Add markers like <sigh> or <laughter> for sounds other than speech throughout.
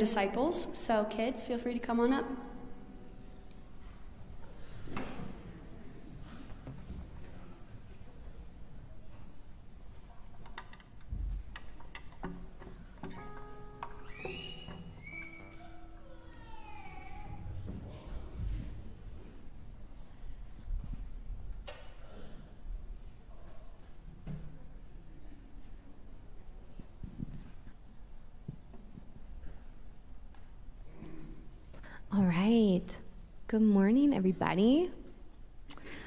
disciples. So, kids, feel free to come on up. Good morning, everybody.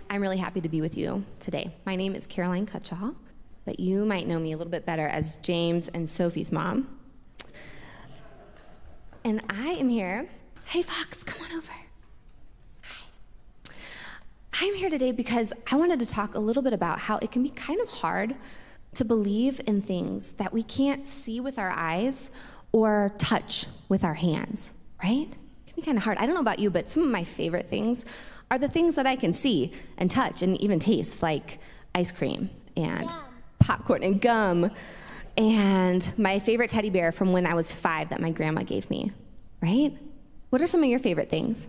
I'm really happy to be with you today. My name is Caroline Cutshall, but you might know me a little bit better as James and Sophie's mom. And I am here. Hey, Fox, come on over. Hi. I'm here today because I wanted to talk a little bit about how it can be kind of hard to believe in things that we can't see with our eyes or touch with our hands, right? Can be kind of hard. I don't know about you, but some of my favorite things are the things that I can see and touch and even taste, like ice cream and popcorn and gum. And my favorite teddy bear from when I was five that my grandma gave me, right? What are some of your favorite things?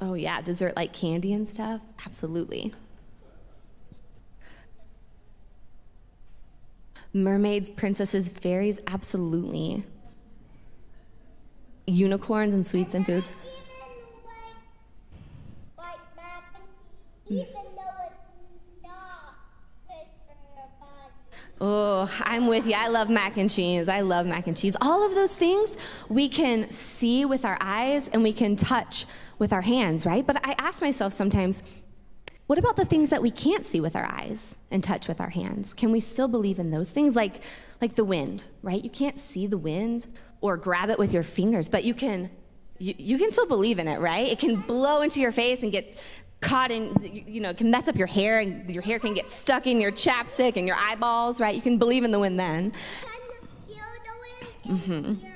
Oh, yeah, dessert like candy and stuff? Absolutely. Mermaids, princesses, fairies, absolutely. Unicorns and sweets and foods. Oh, I'm with you. I love mac and cheese. I love mac and cheese. All of those things we can see with our eyes and we can touch with our hands, right? But I ask myself sometimes, what about the things that we can't see with our eyes and touch with our hands? Can we still believe in those things? Like, like the wind, right? You can't see the wind or grab it with your fingers, but you can, you, you can still believe in it, right? It can blow into your face and get caught in, you know, can mess up your hair and your hair can get stuck in your chapstick and your eyeballs, right? You can believe in the wind then. Mm-hmm.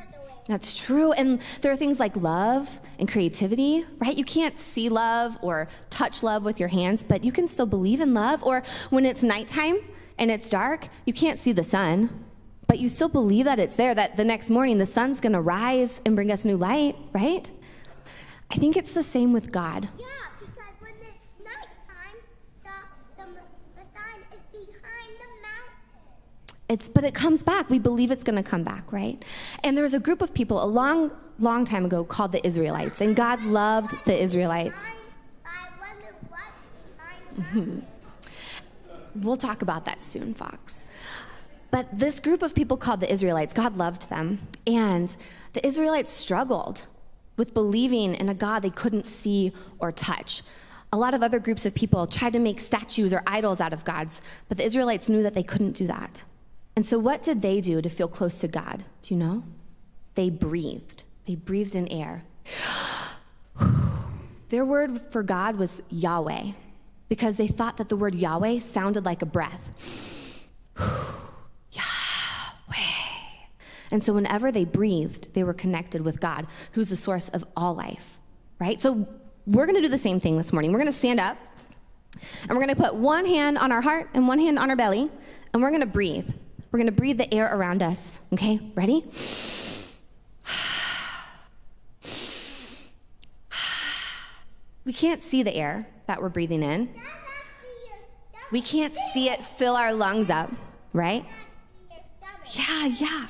That's true. And there are things like love and creativity, right? You can't see love or touch love with your hands, but you can still believe in love. Or when it's nighttime and it's dark, you can't see the sun, but you still believe that it's there, that the next morning the sun's going to rise and bring us new light, right? I think it's the same with God. Yeah. It's, but it comes back. We believe it's going to come back, right? And there was a group of people a long, long time ago called the Israelites, and God loved the Israelites. Mm-hmm. We'll talk about that soon, Fox. But this group of people called the Israelites, God loved them, and the Israelites struggled with believing in a God they couldn't see or touch. A lot of other groups of people tried to make statues or idols out of gods, but the Israelites knew that they couldn't do that. And so, what did they do to feel close to God? Do you know? They breathed. They breathed in air. <sighs> Their word for God was Yahweh because they thought that the word Yahweh sounded like a breath. <sighs> Yahweh. And so, whenever they breathed, they were connected with God, who's the source of all life, right? So, we're going to do the same thing this morning. We're going to stand up and we're going to put one hand on our heart and one hand on our belly, and we're going to breathe. We're to breathe the air around us. Okay, ready? We can't see the air that we're breathing in. We can't see it fill our lungs up, right? Yeah, yeah.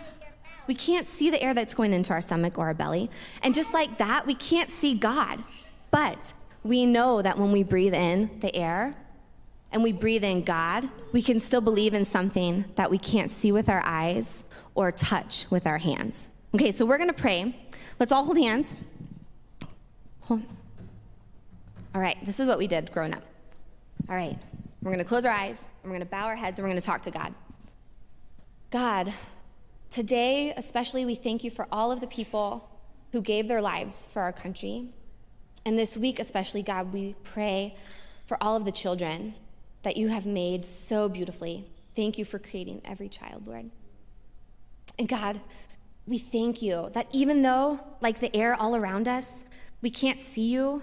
We can't see the air that's going into our stomach or our belly. And just like that, we can't see God. But we know that when we breathe in the air, and we breathe in God, we can still believe in something that we can't see with our eyes or touch with our hands. Okay, so we're gonna pray. Let's all hold hands. Hold. All right, this is what we did growing up. All right, we're gonna close our eyes, and we're gonna bow our heads, and we're gonna talk to God. God, today especially, we thank you for all of the people who gave their lives for our country. And this week, especially, God, we pray for all of the children that you have made so beautifully. Thank you for creating every child, Lord. And God, we thank you that even though, like the air all around us, we can't see you,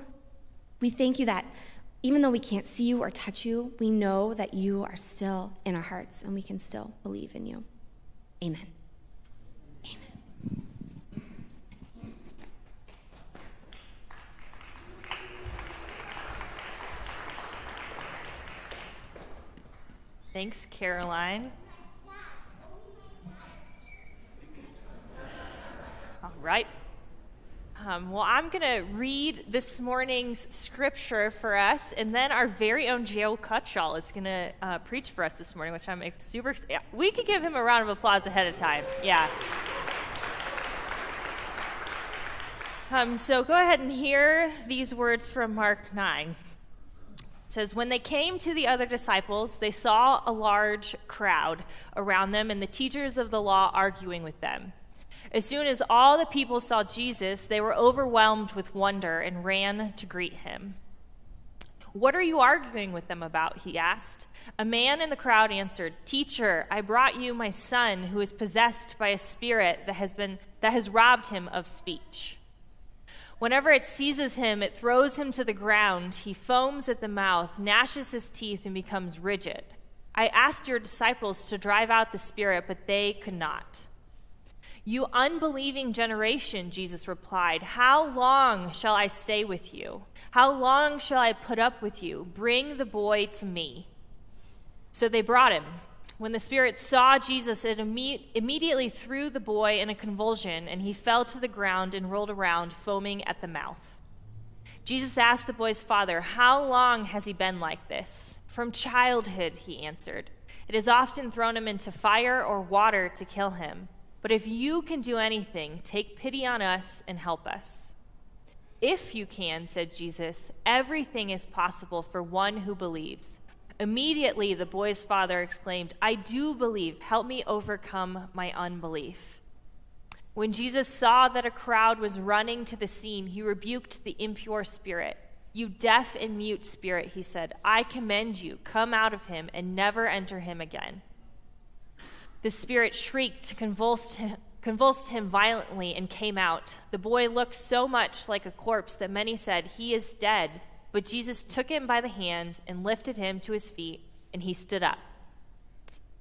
we thank you that even though we can't see you or touch you, we know that you are still in our hearts and we can still believe in you. Amen. Thanks, Caroline. All right. Um, well, I'm going to read this morning's scripture for us, and then our very own Joe Cutshall is going to uh, preach for us this morning, which I'm super. Yeah, we could give him a round of applause ahead of time. Yeah. Um, so go ahead and hear these words from Mark 9 says, When they came to the other disciples, they saw a large crowd around them and the teachers of the law arguing with them. As soon as all the people saw Jesus, they were overwhelmed with wonder and ran to greet him. What are you arguing with them about? He asked. A man in the crowd answered, Teacher, I brought you my son who is possessed by a spirit that has, been, that has robbed him of speech. Whenever it seizes him, it throws him to the ground. He foams at the mouth, gnashes his teeth, and becomes rigid. I asked your disciples to drive out the spirit, but they could not. You unbelieving generation, Jesus replied, How long shall I stay with you? How long shall I put up with you? Bring the boy to me. So they brought him. When the spirit saw Jesus, it imme- immediately threw the boy in a convulsion, and he fell to the ground and rolled around, foaming at the mouth. Jesus asked the boy's father, How long has he been like this? From childhood, he answered. It has often thrown him into fire or water to kill him. But if you can do anything, take pity on us and help us. If you can, said Jesus, everything is possible for one who believes. Immediately, the boy's father exclaimed, I do believe. Help me overcome my unbelief. When Jesus saw that a crowd was running to the scene, he rebuked the impure spirit. You deaf and mute spirit, he said, I commend you. Come out of him and never enter him again. The spirit shrieked, convulsed him, convulsed him violently, and came out. The boy looked so much like a corpse that many said, He is dead. But Jesus took him by the hand and lifted him to his feet, and he stood up.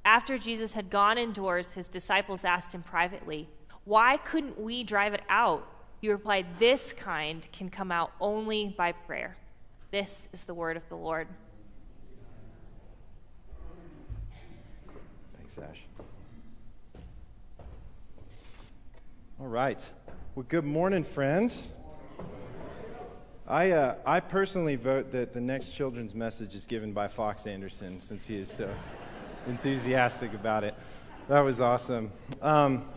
After Jesus had gone indoors, his disciples asked him privately, Why couldn't we drive it out? He replied, This kind can come out only by prayer. This is the word of the Lord. Thanks, Ash. All right. Well, good morning, friends. I, uh, I personally vote that the next children's message is given by Fox Anderson since he is so <laughs> enthusiastic about it. That was awesome. Um,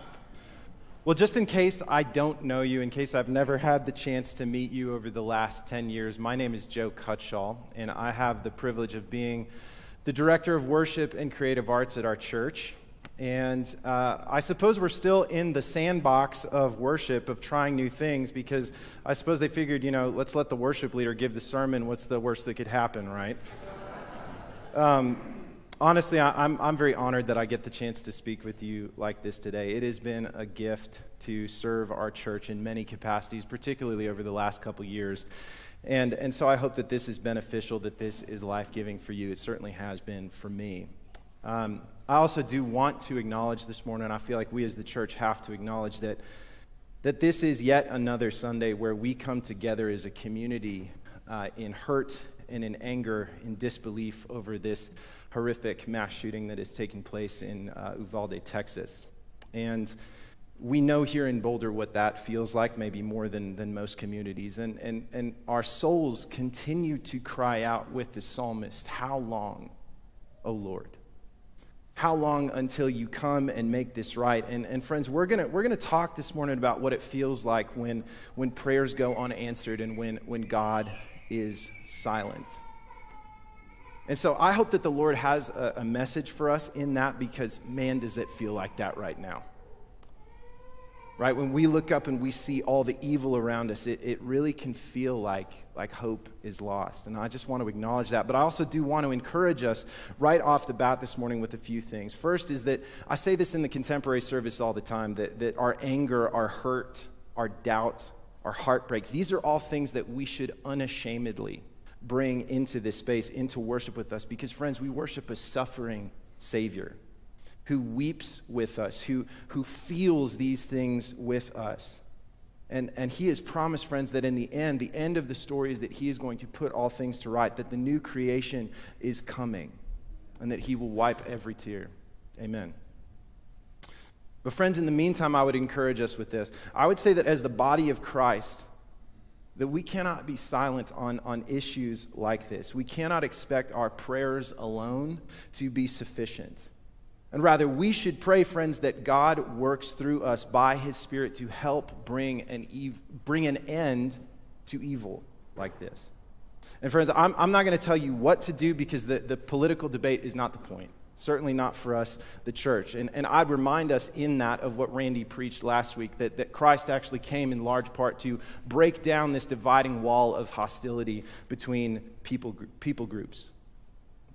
well, just in case I don't know you, in case I've never had the chance to meet you over the last 10 years, my name is Joe Cutshall, and I have the privilege of being the director of worship and creative arts at our church. And uh, I suppose we're still in the sandbox of worship, of trying new things, because I suppose they figured, you know, let's let the worship leader give the sermon. What's the worst that could happen, right? <laughs> Um, honestly, I, I'm, I'm very honored that I get the chance to speak with you like this today. It has been a gift to serve our church in many capacities, particularly over the last couple years. And, and so I hope that this is beneficial, that this is life giving for you. It certainly has been for me. Um, I also do want to acknowledge this morning, and I feel like we as the church have to acknowledge that, that this is yet another Sunday where we come together as a community uh, in hurt and in anger, in disbelief over this horrific mass shooting that has taken place in uh, Uvalde, Texas. And we know here in Boulder what that feels like, maybe more than, than most communities. And, and, and our souls continue to cry out with the psalmist, How long, O Lord? How long until you come and make this right? And, and friends, we're going we're gonna talk this morning about what it feels like when, when prayers go unanswered and when, when God is silent. And so I hope that the Lord has a, a message for us in that because, man, does it feel like that right now right? When we look up and we see all the evil around us, it, it really can feel like, like hope is lost. And I just want to acknowledge that. But I also do want to encourage us right off the bat this morning with a few things. First is that I say this in the contemporary service all the time that, that our anger, our hurt, our doubt, our heartbreak, these are all things that we should unashamedly bring into this space, into worship with us, because, friends, we worship a suffering Savior who weeps with us, who, who feels these things with us. And, and he has promised, friends, that in the end, the end of the story is that he is going to put all things to right, that the new creation is coming, and that he will wipe every tear. Amen. But, friends, in the meantime, I would encourage us with this. I would say that as the body of Christ, that we cannot be silent on, on issues like this. We cannot expect our prayers alone to be sufficient. And rather, we should pray, friends, that God works through us by his Spirit to help bring an, ev- bring an end to evil like this. And, friends, I'm, I'm not going to tell you what to do because the, the political debate is not the point. Certainly not for us, the church. And, and I'd remind us in that of what Randy preached last week that, that Christ actually came in large part to break down this dividing wall of hostility between people, people groups.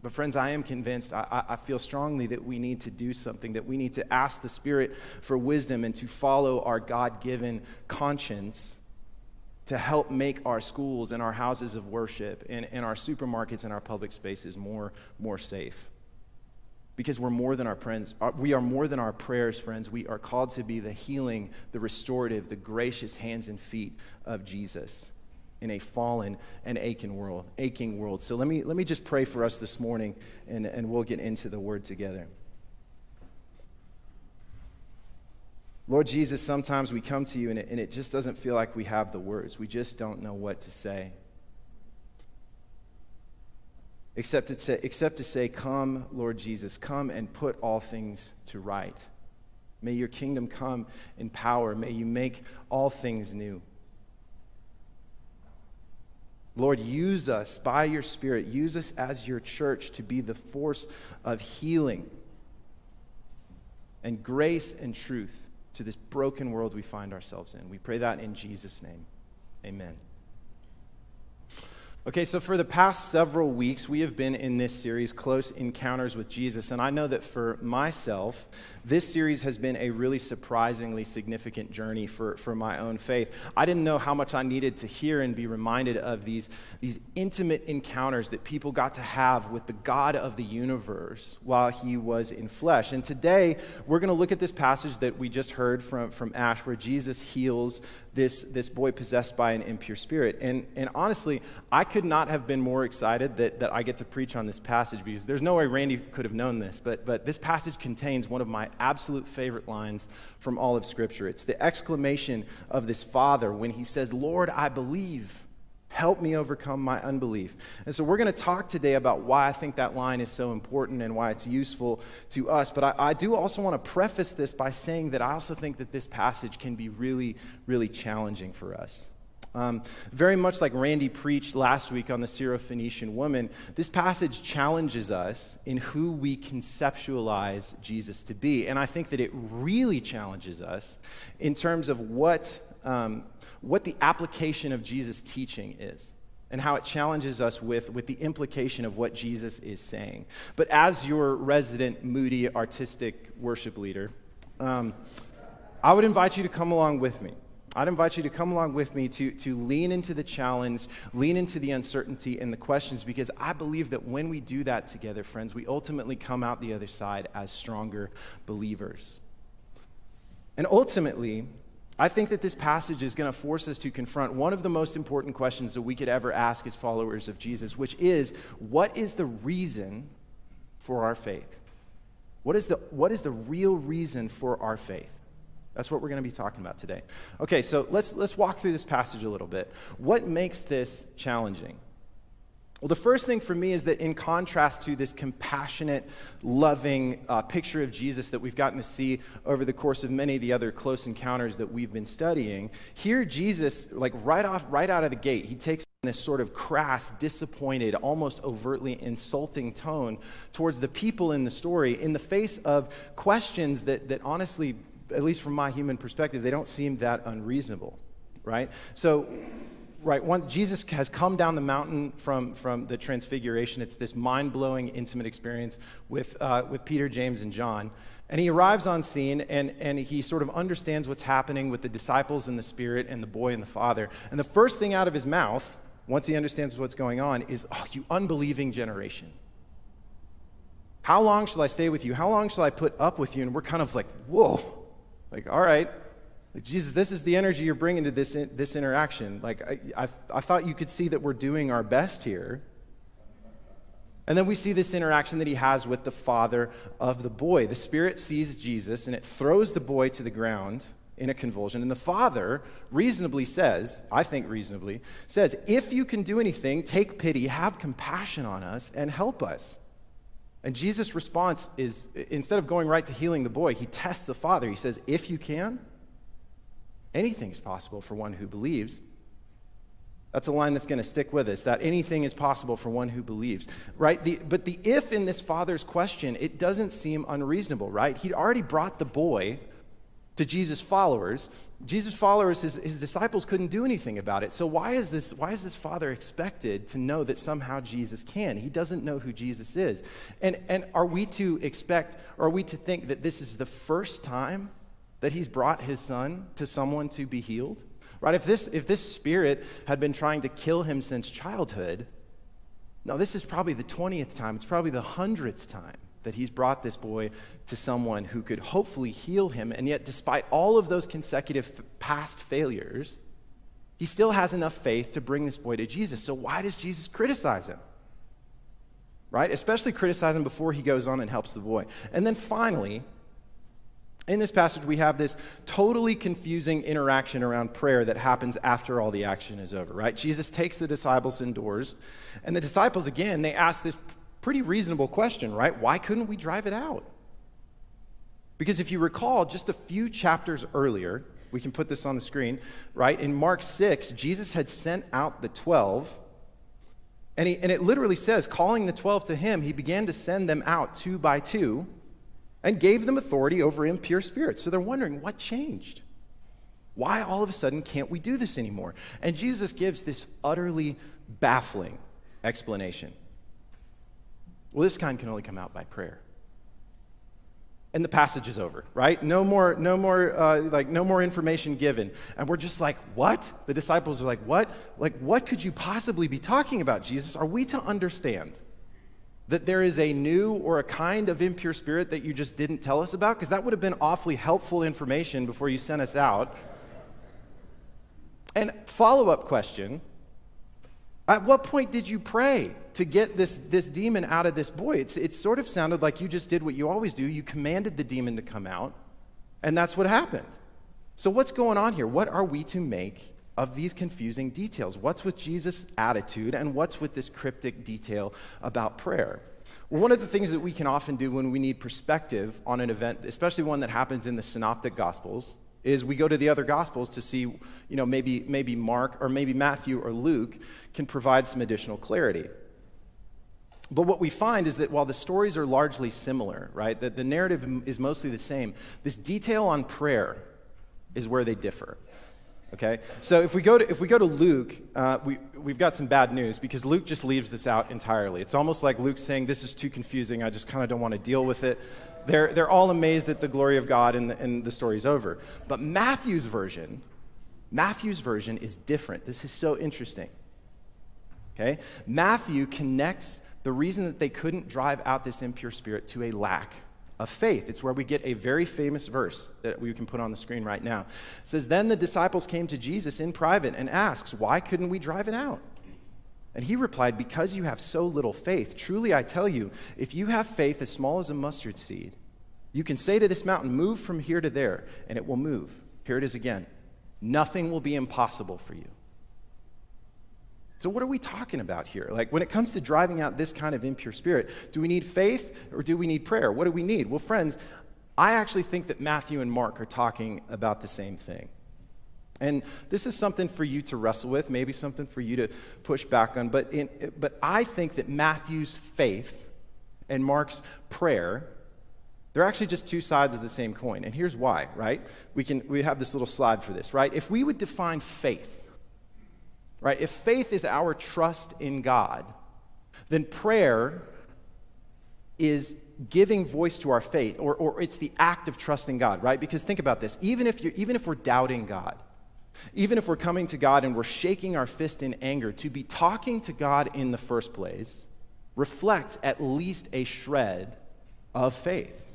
But, friends, I am convinced, I, I, feel strongly that we need to do something, that we need to ask the Spirit for wisdom and to follow our God given conscience to help make our schools and our houses of worship and, and our supermarkets and our public spaces more, more safe. Because we're more than our friends. Uh, we are more than our prayers, friends. We are called to be the healing, the restorative, the gracious hands and feet of Jesus in a fallen and aching world, aching world. So let me, let me just pray for us this morning, and, and we'll get into the word together. Lord Jesus, sometimes we come to you and it, and it just doesn't feel like we have the words. We just don't know what to say. Except to, say, except to say, Come, Lord Jesus, come and put all things to right. May your kingdom come in power. May you make all things new. Lord, use us by your Spirit. Use us as your church to be the force of healing and grace and truth to this broken world we find ourselves in. We pray that in Jesus' name. Amen. Okay, so for the past several weeks, we have been in this series, Close Encounters with Jesus. And I know that for myself, this series has been a really surprisingly significant journey for, for my own faith. I didn't know how much I needed to hear and be reminded of these, these intimate encounters that people got to have with the God of the universe while he was in flesh. And today, we're going to look at this passage that we just heard from, from Ash, where Jesus heals this, this boy possessed by an impure spirit. And, and honestly, I could not have been more excited that, that I get to preach on this passage because there's no way Randy could have known this, but, but this passage contains one of my absolute favorite lines from all of Scripture. It's the exclamation of this father when he says, Lord, I believe. Help me overcome my unbelief. And so, we're going to talk today about why I think that line is so important and why it's useful to us. But I, I, do also want to preface this by saying that I also think that this passage can be really, really challenging for us. Um, very much like Randy preached last week on the Syrophoenician woman, this passage challenges us in who we conceptualize Jesus to be. And I think that it really challenges us in terms of what um, what the application of Jesus' teaching is and how it challenges us with, with the implication of what Jesus is saying. But as your resident, moody, artistic worship leader, um, I would invite you to come along with me. I'd invite you to come along with me to, to lean into the challenge, lean into the uncertainty and the questions, because I believe that when we do that together, friends, we ultimately come out the other side as stronger believers. And ultimately, I think that this passage is going to force us to confront one of the most important questions that we could ever ask as followers of Jesus, which is what is the reason for our faith? What is the, what is the real reason for our faith? That's what we're going to be talking about today. Okay, so let's, let's walk through this passage a little bit. What makes this challenging? Well, the first thing for me is that in contrast to this compassionate, loving uh, picture of Jesus that we've gotten to see over the course of many of the other close encounters that we've been studying, here Jesus, like right off, right out of the gate, he takes this sort of crass, disappointed, almost overtly insulting tone towards the people in the story in the face of questions that, that honestly, at least from my human perspective, they don't seem that unreasonable, right? So right once jesus has come down the mountain from, from the transfiguration it's this mind-blowing intimate experience with, uh, with peter james and john and he arrives on scene and, and he sort of understands what's happening with the disciples and the spirit and the boy and the father and the first thing out of his mouth once he understands what's going on, is, Oh, you unbelieving generation. How long shall I stay with you? How long shall I put up with you? And we're kind of like, Whoa. Like, all right. Like, Jesus, this is the energy you're bringing to this, this interaction. Like, I, I, I thought you could see that we're doing our best here. And then we see this interaction that he has with the father of the boy. The spirit sees Jesus and it throws the boy to the ground in a convulsion. And the father reasonably says, I think reasonably, says, If you can do anything, take pity, have compassion on us, and help us. And Jesus' response is instead of going right to healing the boy, he tests the father. He says, If you can, anything is possible for one who believes. That's a line that's going to stick with us that anything is possible for one who believes, right? The, but the if in this father's question, it doesn't seem unreasonable, right? He'd already brought the boy to Jesus' followers. Jesus' followers, his, his disciples couldn't do anything about it. So why is, this, why is this father expected to know that somehow Jesus can? He doesn't know who Jesus is. And, and are we to expect, or are we to think that this is the first time that he's brought his son to someone to be healed? Right? If this, if this spirit had been trying to kill him since childhood, no, this is probably the 20th time. It's probably the 100th time that he's brought this boy to someone who could hopefully heal him. And yet, despite all of those consecutive past failures, he still has enough faith to bring this boy to Jesus. So, why does Jesus criticize him? Right? Especially criticize him before he goes on and helps the boy. And then finally, in this passage, we have this totally confusing interaction around prayer that happens after all the action is over, right? Jesus takes the disciples indoors, and the disciples, again, they ask this pretty reasonable question, right? Why couldn't we drive it out? Because if you recall, just a few chapters earlier, we can put this on the screen, right? In Mark 6, Jesus had sent out the 12, and, he, and it literally says, calling the 12 to him, he began to send them out two by two and gave them authority over impure spirits. So they're wondering, what changed? Why all of a sudden can't we do this anymore? And Jesus gives this utterly baffling explanation. Well, this kind can only come out by prayer. And the passage is over, right? No more, no more, uh, like no more information given. And we're just like, what? The disciples are like, what? Like, what could you possibly be talking about, Jesus? Are we to understand that there is a new or a kind of impure spirit that you just didn't tell us about? Because that would have been awfully helpful information before you sent us out. And follow up question at what point did you pray to get this, this demon out of this boy? It's, it sort of sounded like you just did what you always do. You commanded the demon to come out, and that's what happened. So, what's going on here? What are we to make of these confusing details? What's with Jesus' attitude, and what's with this cryptic detail about prayer? Well, one of the things that we can often do when we need perspective on an event, especially one that happens in the synoptic gospels, is we go to the other gospels to see you know maybe maybe mark or maybe matthew or luke can provide some additional clarity. But what we find is that while the stories are largely similar right that the narrative is mostly the same this detail on prayer is where they differ okay? So if we go to if we go to luke uh, we, we've got some bad news because luke just leaves this out entirely. It's almost like luke's saying this is too confusing. I just kind of don't want to deal with it they're, they're all amazed at the glory of God and the, and the story's over. But Matthew's version, Matthew's version is different. This is so interesting. Okay? Matthew connects the reason that they couldn't drive out this impure spirit to a lack of faith. It's where we get a very famous verse that we can put on the screen right now. It says, Then the disciples came to Jesus in private and asked, Why couldn't we drive it out? And he replied, Because you have so little faith. Truly I tell you, if you have faith as small as a mustard seed, you can say to this mountain, Move from here to there, and it will move. Here it is again. Nothing will be impossible for you. So, what are we talking about here? Like, when it comes to driving out this kind of impure spirit, do we need faith or do we need prayer? What do we need? Well, friends, I actually think that Matthew and Mark are talking about the same thing. And this is something for you to wrestle with, maybe something for you to push back on. But, in, but I think that Matthew's faith and Mark's prayer, they're actually just two sides of the same coin. And here's why, right? We, can, we have this little slide for this, right? If we would define faith, right? If faith is our trust in God, then prayer is giving voice to our faith, or, or it's the act of trusting God, right? Because think about this even if, you're, even if we're doubting God, even if we're coming to God and we're shaking our fist in anger, to be talking to God in the first place reflects at least a shred of faith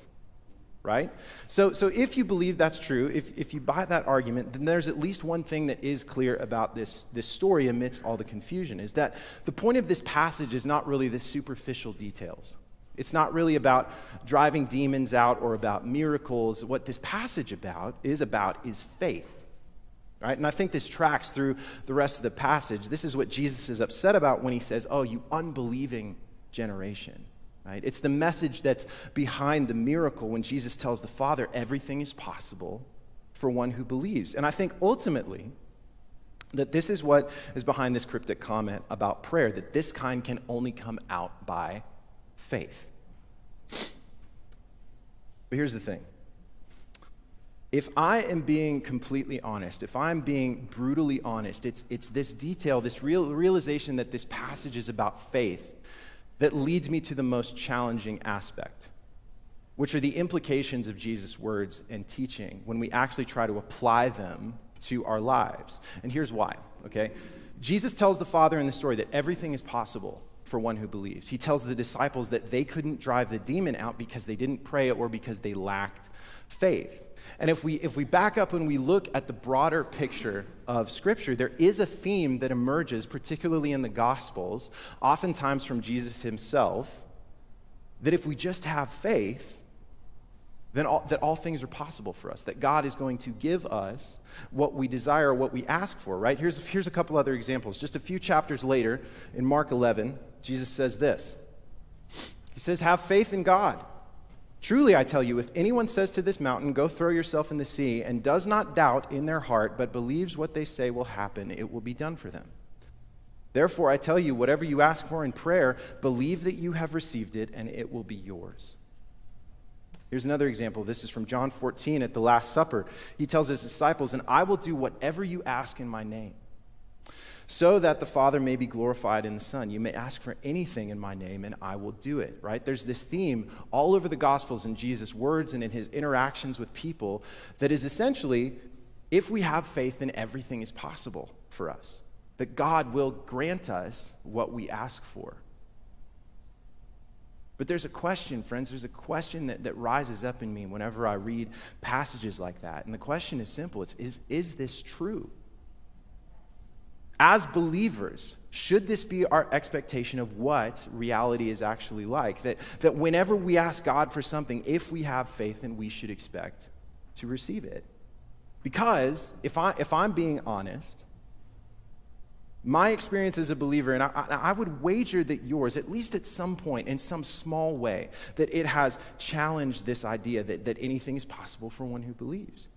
right? So, so if you believe that's true, if, if you buy that argument, then there's at least one thing that is clear about this, this story amidst all the confusion is that the point of this passage is not really the superficial details. It's not really about driving demons out or about miracles. What this passage about is about is faith. Right? And I think this tracks through the rest of the passage. This is what Jesus is upset about when he says, "Oh, you unbelieving generation." Right? It's the message that's behind the miracle when Jesus tells the Father everything is possible for one who believes. And I think ultimately that this is what is behind this cryptic comment about prayer that this kind can only come out by faith. But here's the thing. If I am being completely honest, if I'm being brutally honest, it's, it's this detail, this real, realization that this passage is about faith that leads me to the most challenging aspect, which are the implications of Jesus' words and teaching when we actually try to apply them to our lives. And here's why, okay? Jesus tells the Father in the story that everything is possible for one who believes. He tells the disciples that they couldn't drive the demon out because they didn't pray or because they lacked faith. And if we, if we back up and we look at the broader picture of Scripture, there is a theme that emerges, particularly in the Gospels, oftentimes from Jesus himself, that if we just have faith, then all, that all things are possible for us, that God is going to give us what we desire, what we ask for, right? Here's, here's a couple other examples. Just a few chapters later, in Mark 11, Jesus says this He says, Have faith in God. Truly, I tell you, if anyone says to this mountain, Go throw yourself in the sea, and does not doubt in their heart, but believes what they say will happen, it will be done for them. Therefore, I tell you, whatever you ask for in prayer, believe that you have received it, and it will be yours. Here's another example. This is from John 14 at the Last Supper. He tells his disciples, And I will do whatever you ask in my name so that the Father may be glorified in the Son. You may ask for anything in my name, and I will do it, right? There's this theme all over the Gospels in Jesus' words and in his interactions with people that is essentially if we have faith, then everything is possible for us, that God will grant us what we ask for. But there's a question, friends, there's a question that, that rises up in me whenever I read passages like that. And the question is simple it's, is, is this true? As believers, should this be our expectation of what reality is actually like? That, that whenever we ask God for something, if we have faith, then we should expect to receive it. Because if, I, if I'm being honest, my experience as a believer, and I, I, would wager that yours, at least at some point, in some small way, that it has challenged this idea that, that anything is possible for one who believes.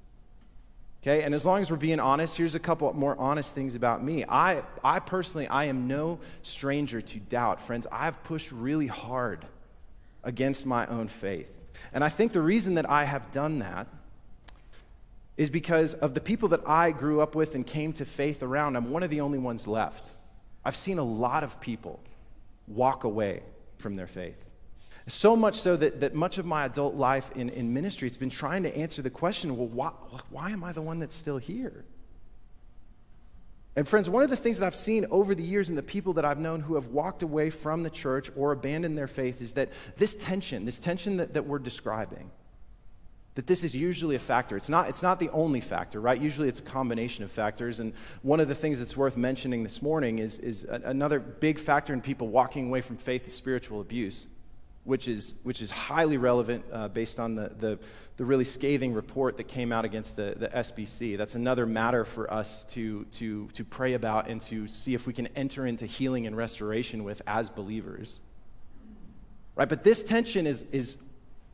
Okay, and as long as we're being honest, here's a couple more honest things about me. I, I personally, I am no stranger to doubt. Friends, I've pushed really hard against my own faith. And I think the reason that I have done that is because of the people that I grew up with and came to faith around. I'm one of the only ones left. I've seen a lot of people walk away from their faith. So much so that, that much of my adult life in, in ministry, it's been trying to answer the question well, why, why am I the one that's still here? And, friends, one of the things that I've seen over the years in the people that I've known who have walked away from the church or abandoned their faith is that this tension, this tension that, that we're describing, that this is usually a factor. It's not, it's not the only factor, right? Usually it's a combination of factors. And one of the things that's worth mentioning this morning is, is another big factor in people walking away from faith is spiritual abuse which is, which is highly relevant uh, based on the, the, the, really scathing report that came out against the, the SBC. That's another matter for us to, to, to pray about and to see if we can enter into healing and restoration with as believers. Right? But this tension is, is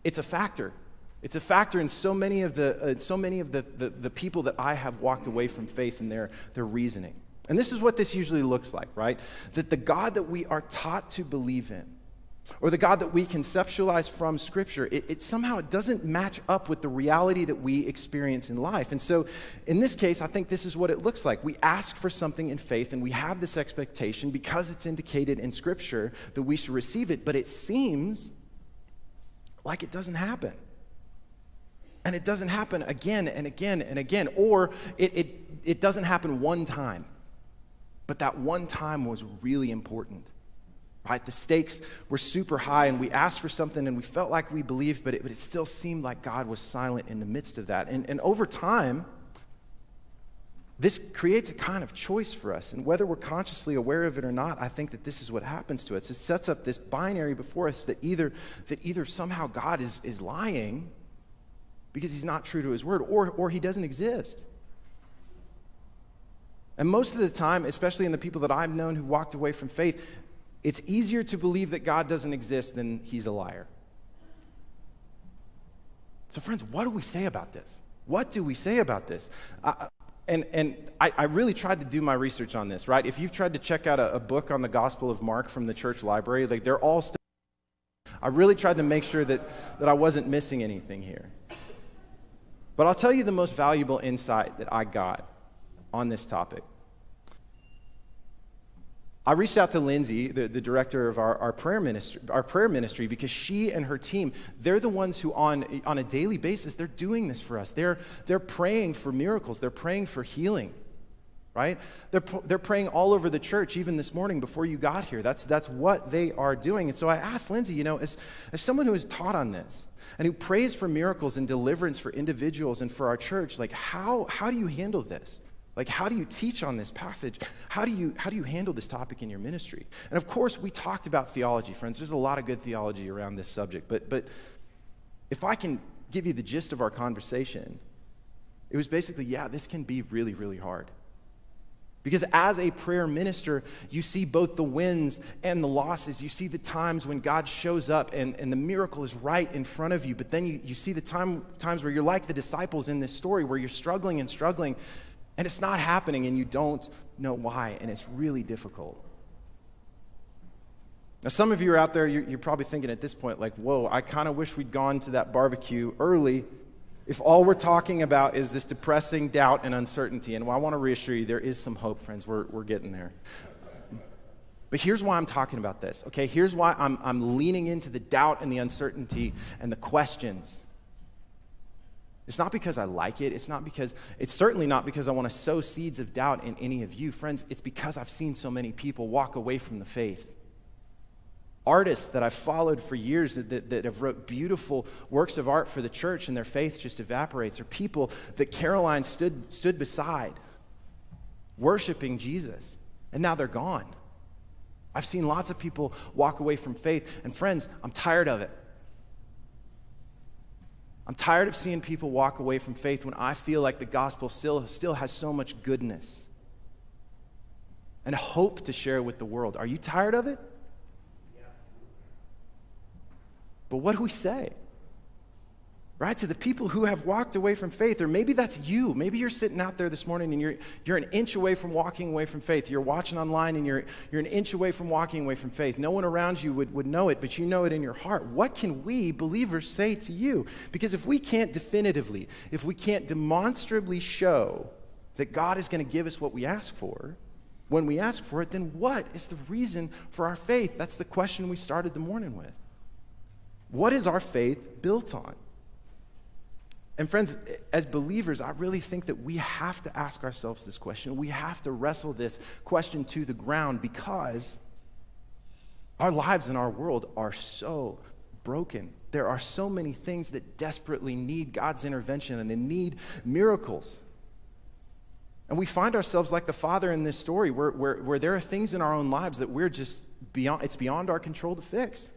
it's a factor. It's a factor in so many of the, uh, so many of the, the, the people that I have walked away from faith and their, their reasoning. And this is what this usually looks like, right? That the God that we are taught to believe in, or the God that we conceptualize from Scripture, it, it, somehow it doesn't match up with the reality that we experience in life. And so, in this case, I think this is what it looks like. We ask for something in faith, and we have this expectation because it's indicated in Scripture that we should receive it, but it seems like it doesn't happen. And it doesn't happen again and again and again. Or it, it, it doesn't happen one time. But that one time was really important. Right? The stakes were super high, and we asked for something and we felt like we believed, but it, but it still seemed like God was silent in the midst of that. And, and over time, this creates a kind of choice for us. And whether we're consciously aware of it or not, I think that this is what happens to us. It sets up this binary before us that either, that either somehow God is, is lying because he's not true to his word, or, or he doesn't exist. And most of the time, especially in the people that I've known who walked away from faith, it's easier to believe that God doesn't exist than he's a liar. So, friends, what do we say about this? What do we say about this? And, and I, I, really tried to do my research on this, right? If you've tried to check out a, a book on the Gospel of Mark from the church library, like they're all still. I really tried to make sure that, that I wasn't missing anything here. But I'll tell you the most valuable insight that I got on this topic. I reached out to Lindsay, the, the director of our, our, prayer ministry, our prayer ministry, because she and her team, they're the ones who, on, on a daily basis, they're doing this for us. They're, they're praying for miracles, they're praying for healing, right? They're, they're praying all over the church, even this morning before you got here. That's, that's what they are doing. And so I asked Lindsay, you know, as, as someone who is taught on this and who prays for miracles and deliverance for individuals and for our church, like, how, how do you handle this? Like, how do you teach on this passage? How do, you, how do you handle this topic in your ministry? And of course, we talked about theology, friends. There's a lot of good theology around this subject. But, but if I can give you the gist of our conversation, it was basically yeah, this can be really, really hard. Because as a prayer minister, you see both the wins and the losses. You see the times when God shows up and, and the miracle is right in front of you. But then you, you see the time, times where you're like the disciples in this story, where you're struggling and struggling and it's not happening and you don't know why, and it's really difficult. Now, some of you are out there, you're, you're probably thinking at this point, like, whoa, I kind of wish we'd gone to that barbecue early if all we're talking about is this depressing doubt and uncertainty. And I want to reassure you, there is some hope, friends. We're, we're getting there. But here's why I'm talking about this, okay? Here's why I'm, I'm leaning into the doubt and the uncertainty and the questions. It's not because I like it. It's not because, it's certainly not because I want to sow seeds of doubt in any of you. Friends, it's because I've seen so many people walk away from the faith. Artists that I've followed for years that, that, that have wrote beautiful works of art for the church and their faith just evaporates, or people that Caroline stood, stood beside worshiping Jesus, and now they're gone. I've seen lots of people walk away from faith, and friends, I'm tired of it. I'm tired of seeing people walk away from faith when I feel like the gospel still, still has so much goodness and hope to share with the world. Are you tired of it? But what do we say? Right? To the people who have walked away from faith, or maybe that's you. Maybe you're sitting out there this morning and you're, you're an inch away from walking away from faith. You're watching online and you're, you're an inch away from walking away from faith. No one around you would, would know it, but you know it in your heart. What can we, believers, say to you? Because if we can't definitively, if we can't demonstrably show that God is going to give us what we ask for, when we ask for it, then what is the reason for our faith? That's the question we started the morning with. What is our faith built on? And friends, as believers, I really think that we have to ask ourselves this question. We have to wrestle this question to the ground because our lives and our world are so broken. There are so many things that desperately need God's intervention and they need miracles. And we find ourselves like the father in this story, where, where, where there are things in our own lives that we're just beyond, it's beyond our control to fix.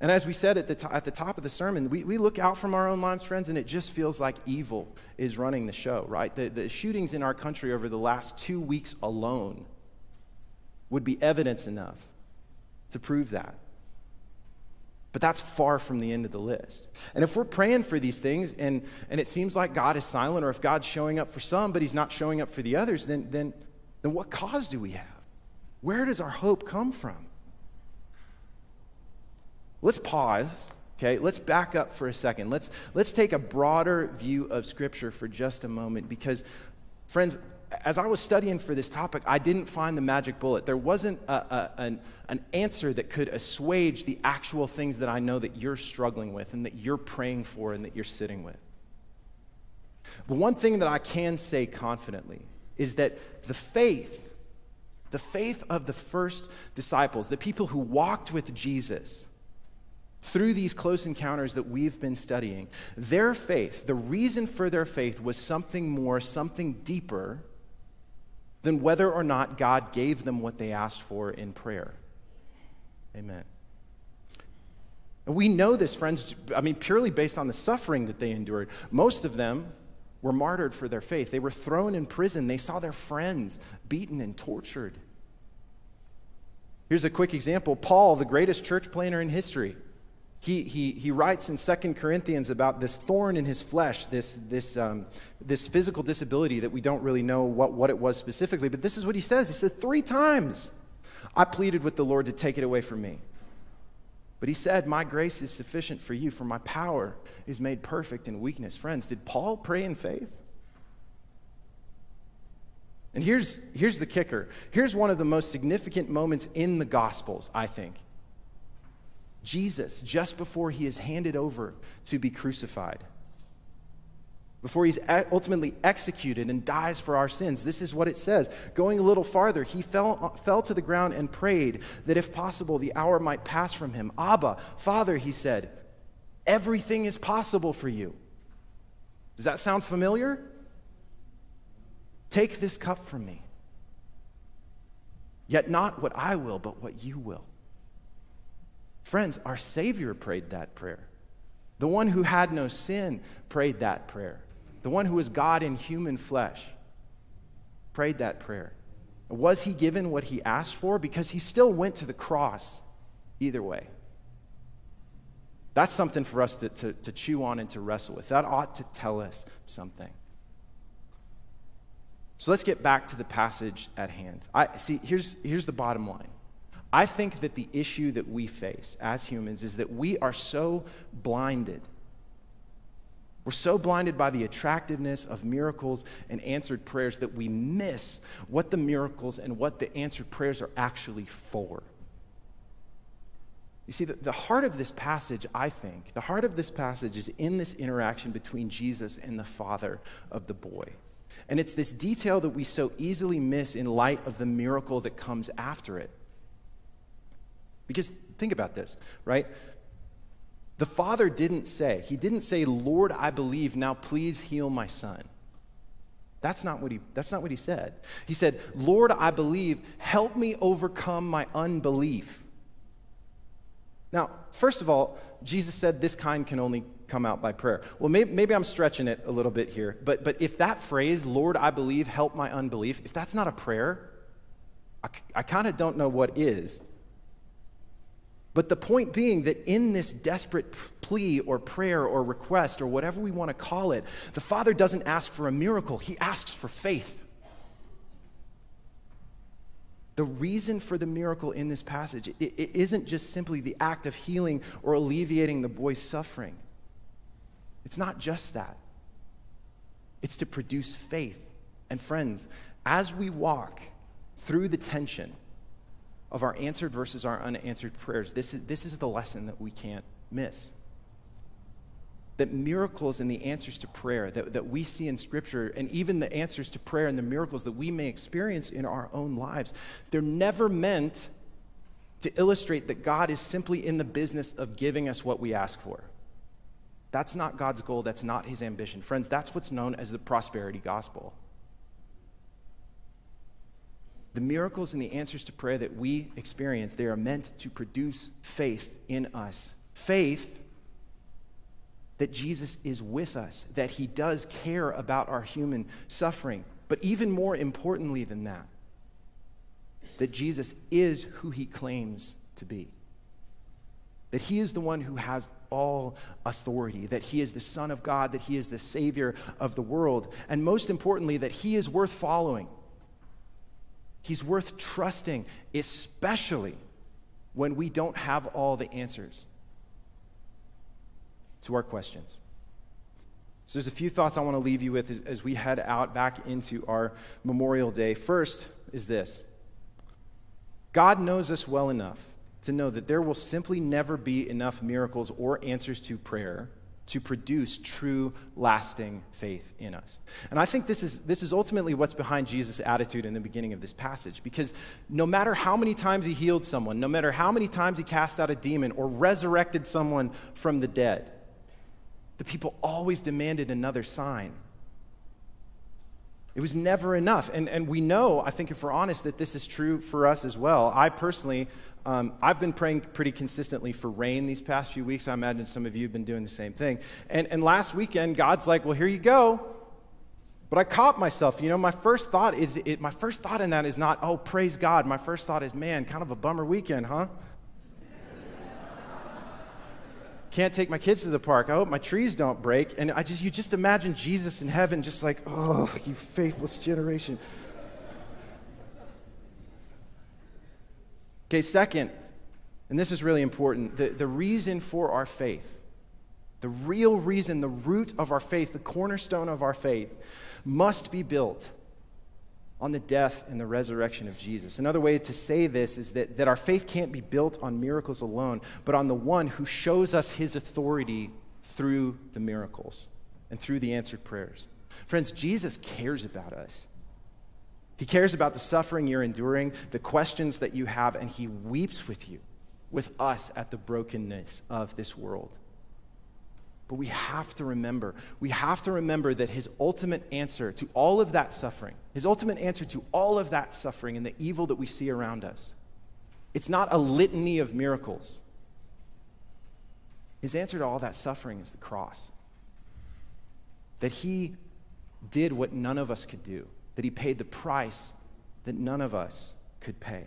And as we said at the, at the top of the sermon, we, we look out from our own lives, friends, and it just feels like evil is running the show, right? The, the shootings in our country over the last two weeks alone would be evidence enough to prove that. But that's far from the end of the list. And if we're praying for these things and, and it seems like God is silent, or if God's showing up for some, but he's not showing up for the others, then, then, then what cause do we have? Where does our hope come from? Let's pause, okay? Let's back up for a second. Let's, let's take a broader view of Scripture for just a moment because, friends, as I was studying for this topic, I didn't find the magic bullet. There wasn't a, a, an, an answer that could assuage the actual things that I know that you're struggling with and that you're praying for and that you're sitting with. But one thing that I can say confidently is that the faith, the faith of the first disciples, the people who walked with Jesus, through these close encounters that we've been studying, their faith, the reason for their faith was something more, something deeper than whether or not God gave them what they asked for in prayer. Amen. And we know this, friends, I mean, purely based on the suffering that they endured. Most of them were martyred for their faith. They were thrown in prison. They saw their friends beaten and tortured. Here's a quick example Paul, the greatest church planter in history, he, he, he writes in Second Corinthians about this thorn in his flesh, this, this, um, this physical disability that we don't really know what, what it was specifically, but this is what he says. He said, Three times I pleaded with the Lord to take it away from me. But he said, My grace is sufficient for you, for my power is made perfect in weakness. Friends, did Paul pray in faith? And here's, here's the kicker. Here's one of the most significant moments in the Gospels, I think. Jesus, just before he is handed over to be crucified, before he's ultimately executed and dies for our sins. This is what it says. Going a little farther, he fell, fell to the ground and prayed that if possible, the hour might pass from him. Abba, Father, he said, everything is possible for you. Does that sound familiar? Take this cup from me. Yet not what I will, but what you will. Friends, our Savior prayed that prayer. The one who had no sin prayed that prayer. The one who was God in human flesh prayed that prayer. Was he given what he asked for? Because he still went to the cross either way. That's something for us to, to, to chew on and to wrestle with. That ought to tell us something. So let's get back to the passage at hand. I see here's here's the bottom line. I think that the issue that we face as humans is that we are so blinded. We're so blinded by the attractiveness of miracles and answered prayers that we miss what the miracles and what the answered prayers are actually for. You see, the, the heart of this passage, I think, the heart of this passage is in this interaction between Jesus and the father of the boy. And it's this detail that we so easily miss in light of the miracle that comes after it. Because think about this, right? The father didn't say, he didn't say, Lord, I believe, now please heal my son. That's not what he, that's not what he said. He said, Lord, I believe, help me overcome my unbelief. Now, first of all, Jesus said this kind can only come out by prayer. Well, maybe, maybe, I'm stretching it a little bit here, but, but if that phrase, Lord, I believe, help my unbelief, if that's not a prayer, I, I kind of don't know what is. But the point being that in this desperate plea or prayer or request or whatever we want to call it, the Father doesn't ask for a miracle, He asks for faith. The reason for the miracle in this passage it, it isn't just simply the act of healing or alleviating the boy's suffering. It's not just that. It's to produce faith. And friends, as we walk through the tension of our answered versus our unanswered prayers. This is, this is the lesson that we can't miss. That miracles and the answers to prayer that, that we see in Scripture, and even the answers to prayer and the miracles that we may experience in our own lives, they're never meant to illustrate that God is simply in the business of giving us what we ask for. That's not God's goal, that's not his ambition. Friends, that's what's known as the prosperity gospel. The miracles and the answers to prayer that we experience, they are meant to produce faith in us. Faith that Jesus is with us, that he does care about our human suffering. But even more importantly than that, that Jesus is who he claims to be. That he is the one who has all authority, that he is the Son of God, that he is the Savior of the world, and most importantly, that he is worth following He's worth trusting, especially when we don't have all the answers to our questions. So there's a few thoughts I want to leave you with as, as we head out back into our Memorial Day. First is this God knows us well enough to know that there will simply never be enough miracles or answers to prayer to produce true, lasting faith in us. And I think this is, this is ultimately what's behind Jesus' attitude in the beginning of this passage. Because no matter how many times he healed someone, no matter how many times he cast out a demon or resurrected someone from the dead, the people always demanded another sign. It was never enough. And, and we know, I think if we're honest, that this is true for us as well. I personally, um, I've been praying pretty consistently for rain these past few weeks. I imagine some of you have been doing the same thing. And, and last weekend, God's like, well, here you go. But I caught myself. You know, my first thought is, it, my first thought in that is not, oh, praise God. My first thought is, man, kind of a bummer weekend, huh? Can't take my kids to the park. I hope my trees don't break. And I just, you just imagine Jesus in heaven, just like, oh, you faithless generation. Okay, second, and this is really important the, the reason for our faith, the real reason, the root of our faith, the cornerstone of our faith, must be built on the death and the resurrection of Jesus. Another way to say this is that, that our faith can't be built on miracles alone, but on the one who shows us his authority through the miracles and through the answered prayers. Friends, Jesus cares about us. He cares about the suffering you're enduring, the questions that you have, and he weeps with you, with us at the brokenness of this world. But we have to remember, we have to remember that his ultimate answer to all of that suffering, his ultimate answer to all of that suffering and the evil that we see around us, it's not a litany of miracles. His answer to all that suffering is the cross. That he did what none of us could do, that he paid the price that none of us could pay.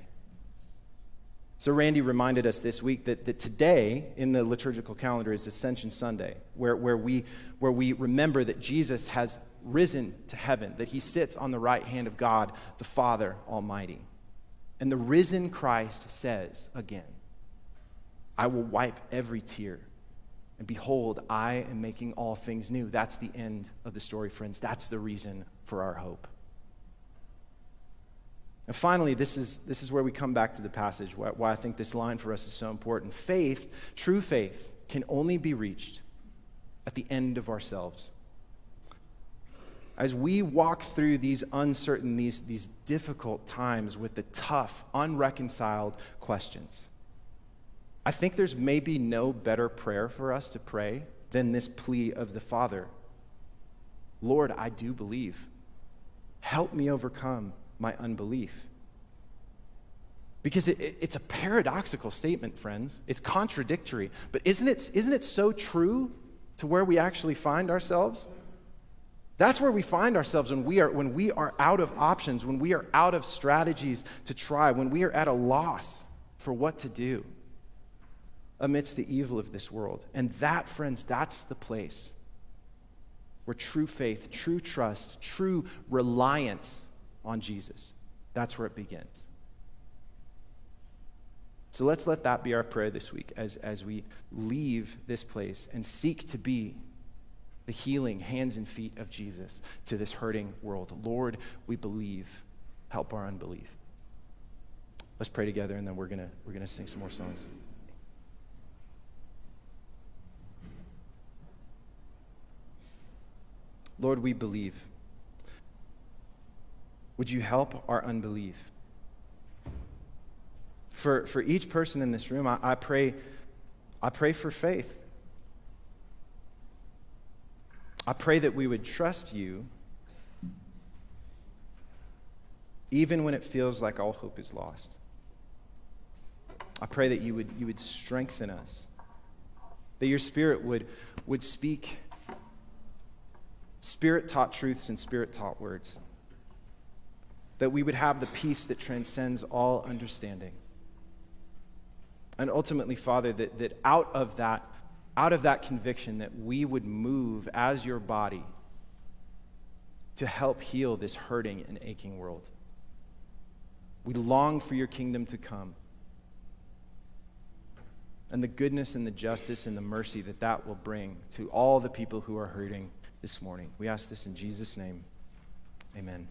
So, Randy reminded us this week that, that today in the liturgical calendar is Ascension Sunday, where, where, we, where we remember that Jesus has risen to heaven, that he sits on the right hand of God, the Father Almighty. And the risen Christ says again, I will wipe every tear. And behold, I am making all things new. That's the end of the story, friends. That's the reason for our hope. And finally, this is, this is where we come back to the passage, why, why I think this line for us is so important. Faith, true faith, can only be reached at the end of ourselves. As we walk through these uncertain, these, these difficult times with the tough, unreconciled questions, I think there's maybe no better prayer for us to pray than this plea of the Father Lord, I do believe. Help me overcome my unbelief. Because it, it, it's a paradoxical statement, friends. It's contradictory. But isn't it, isn't it so true to where we actually find ourselves? That's where we find ourselves when we, are, when we are out of options, when we are out of strategies to try, when we are at a loss for what to do amidst the evil of this world. And that, friends, that's the place where true faith, true trust, true reliance on Jesus. That's where it begins. So let's let that be our prayer this week as, as we leave this place and seek to be the healing hands and feet of Jesus to this hurting world. Lord, we believe. Help our unbelief. Let's pray together and then we're going we're going to sing some more songs. Lord, we believe. Would you help our unbelief? For, for each person in this room, I, I, pray, I pray for faith. I pray that we would trust you even when it feels like all hope is lost. I pray that you would, you would strengthen us, that your spirit would, would speak spirit taught truths and spirit taught words that we would have the peace that transcends all understanding. And ultimately, Father, that, that out of that, out of that conviction that we would move as your body to help heal this hurting and aching world. We long for your kingdom to come and the goodness and the justice and the mercy that that will bring to all the people who are hurting this morning. We ask this in Jesus' name. Amen.